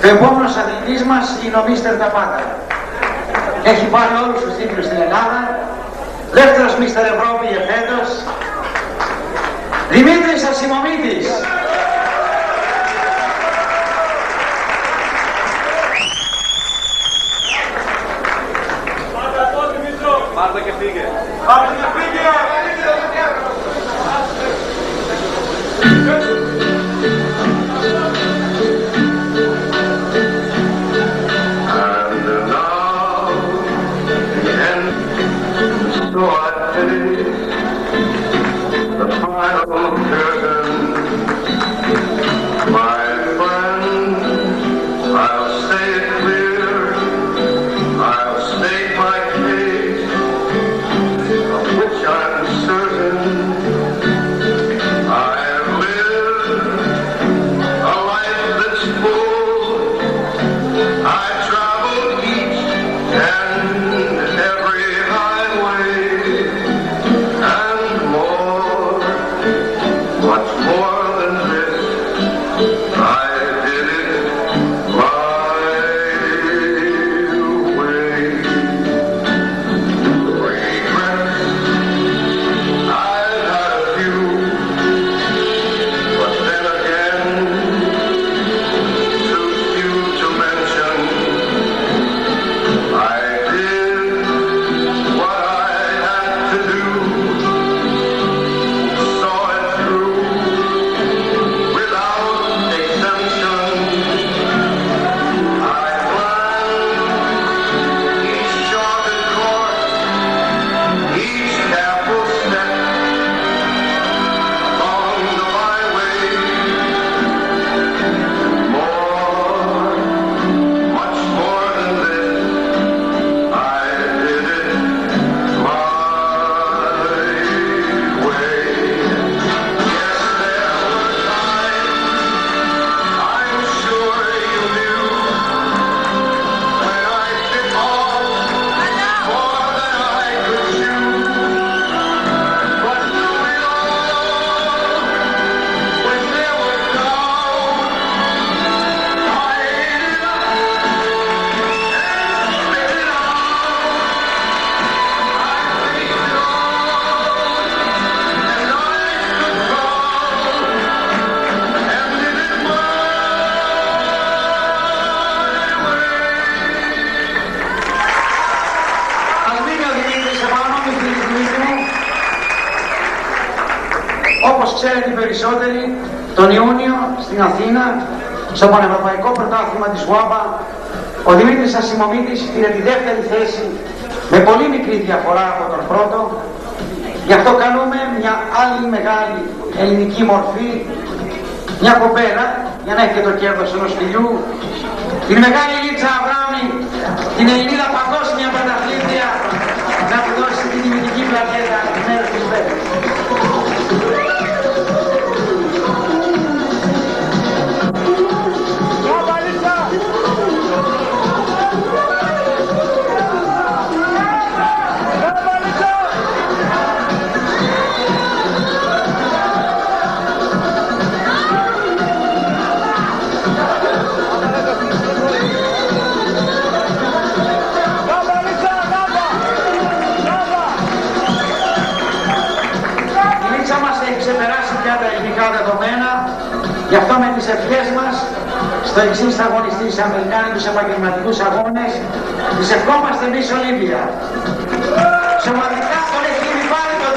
Και ο επόμενος αθλητής μας είναι ο Μίστερ Ταπάτα. Έχει πάρει όλους τους τίτλους στην Ελλάδα. Δεύτερος Μίστερ Ευρώπη εφέτος. Δημήτρης Ασημομίτης. Say it clear. Όπως ξέρετε οι περισσότεροι, τον Ιούνιο στην Αθήνα, στο Πανευρωπαϊκό Πρωτάθλημα της ΟΑΠΑ, ο Δημήτρης Ασημομίτης πήρε τη δεύτερη θέση με πολύ μικρή διαφορά από τον πρώτο. Γι' αυτό καλούμε μια άλλη μεγάλη ελληνική μορφή, μια κοπέλα, για να έχει το κέρδος ενός φιλιού, την μεγάλη Λίτσα Αβράμη, την Ελληνίδα τα εθνικά δεδομένα, γι' αυτό με τις ευχές μας στο εξής θα αγωνιστεί σε Αμερικάνικους επαγγελματικούς αγώνες, τις ευχόμαστε εμείς Ολύμπια. Σωματικά τον έχει ήδη πάρει το